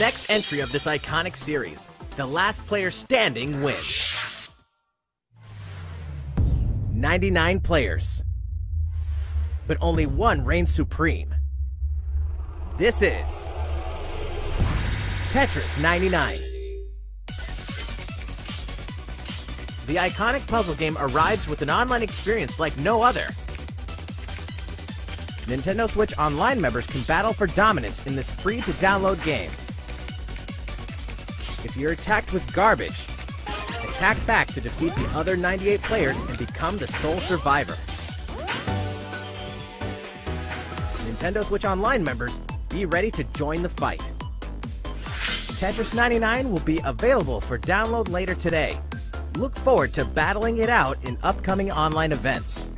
next entry of this iconic series. The last player standing wins. 99 players. But only one reigns supreme. This is Tetris 99. The iconic puzzle game arrives with an online experience like no other. Nintendo Switch Online members can battle for dominance in this free-to-download game. If you're attacked with garbage, attack back to defeat the other 98 players and become the sole survivor. Nintendo Switch Online members, be ready to join the fight. Tetris 99 will be available for download later today. Look forward to battling it out in upcoming online events.